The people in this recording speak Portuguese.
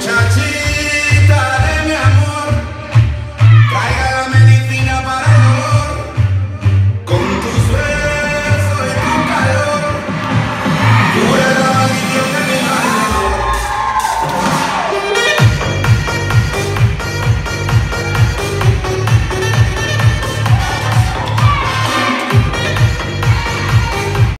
Tchau, tchau.